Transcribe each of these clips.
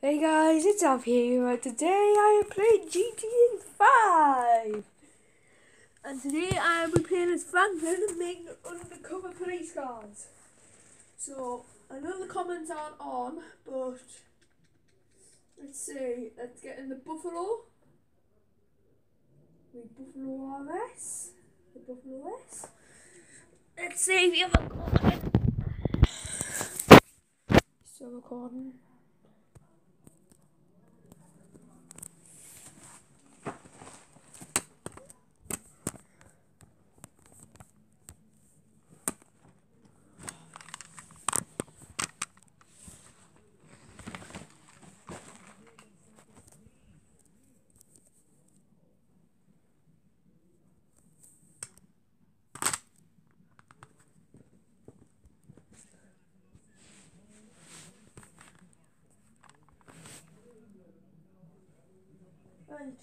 Hey guys, it's Alf here. Today I am playing GTA 5. And today I will be playing as Franklin and making undercover police cars. So, I know the comments aren't on, but let's see. Let's get in the Buffalo. The Buffalo RS. The Buffalo S. Let's see if you have a comment. Still recording. Right.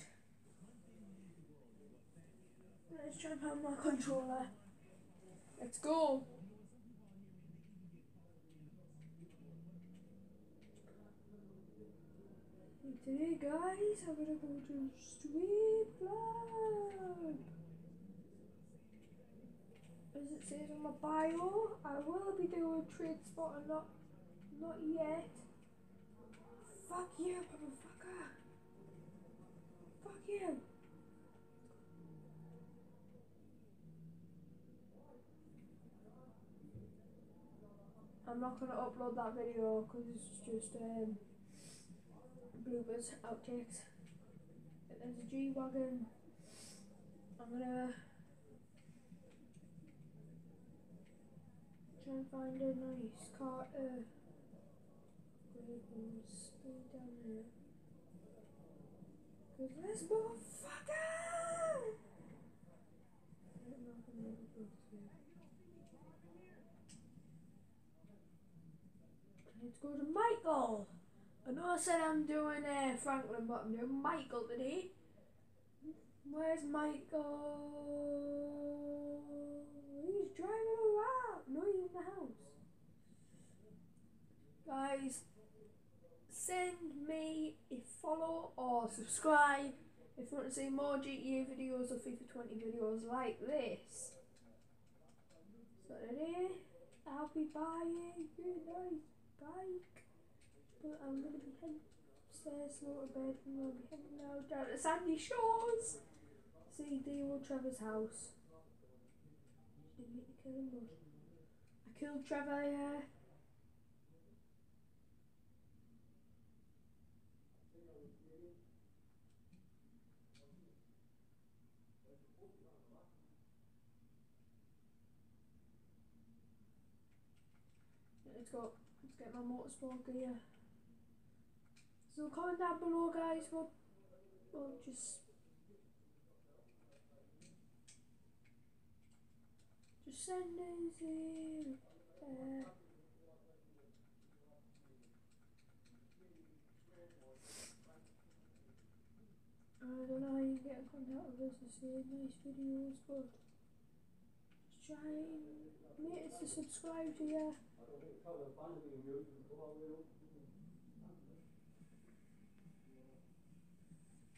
Let's and find my controller. Let's go. Today, guys, I'm gonna go to Street Club. As it says on my bio, I will be doing trade spot not, not yet. Fuck you, motherfucker. Fuck you. I'm not gonna upload that video because it's just um, bloopers, outtakes. There's a G wagon. I'm gonna try and find a nice car. Uh, great ones. down here. Cause this motherfucker! I'm not gonna be able to Let's go to Michael! I know I said I'm doing uh, Franklin, but I'm doing Michael today. Where's Michael? He's driving around. No, he's in the house. Guys, send me a follow or subscribe if you want to see more GTA videos or FIFA 20 videos like this. So I'll be buying a nice bike. But I'm going to be heading upstairs, go to bed, and I'll be heading now down to Sandy Shores. See the old Trevor's house. Didn't mean to kill him, but I killed Trevor, yeah. Let's go. Let's get my motorsport gear. So comment down below guys what we'll just just send it there. I don't know how you get in contact with us to see nice videos but just try and make it to subscribe to you.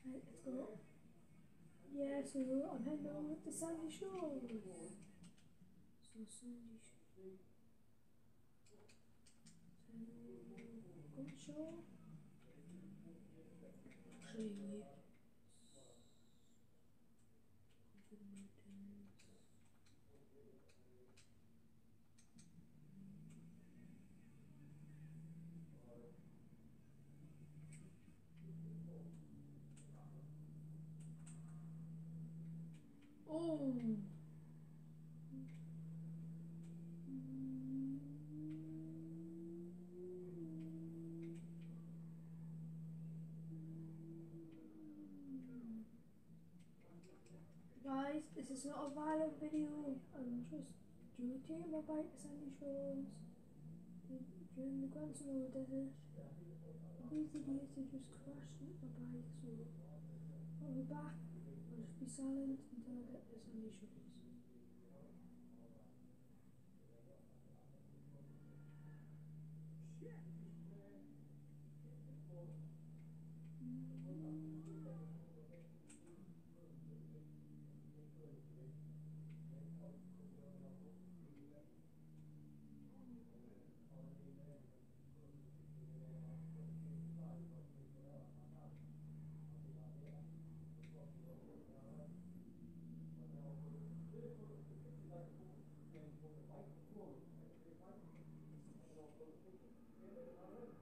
Let's go. Yeah, so I'm heading on with the Sandy Shores. So Sandy Shores. So, good show. Actually, wait. Over the mountains. Oh. Guys, this is not a violent video. I'm just taking my bike Sandy Shores during the Grand Senora Desert. These idiots have just crashed my bike, so I'll be back. Silent until I get to Sandy Shores.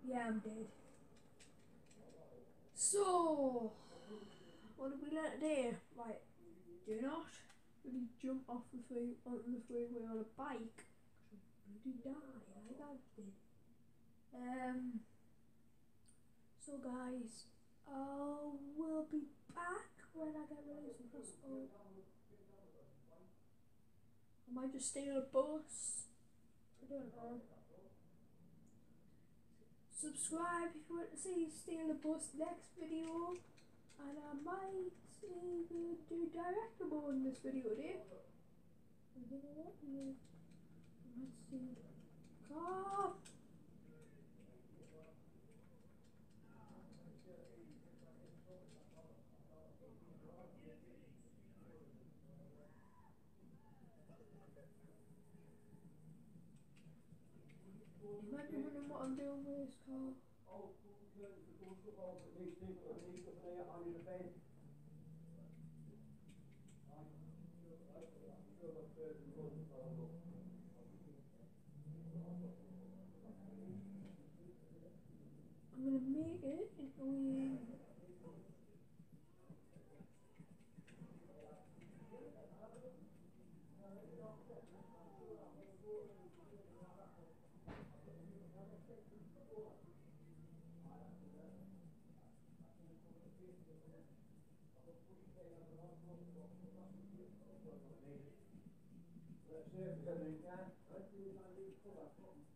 Yeah, I'm dead. So, what did we learn today? Right, do not really jump off the free onto the freeway on a bike. You die, I did. Um. So guys, I will be back when I get released from hospital. I might just stay on a bus. I don't know. Subscribe if you want to see stay on the bus next video. And I might even do directable in this video too. I don't know you. Let's see. Cough. This car. I'm Thank you.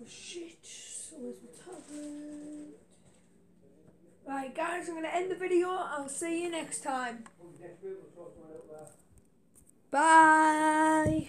For shit. So where's my tablet? Right, guys, I'm gonna end the video. I'll see you next time. Bye.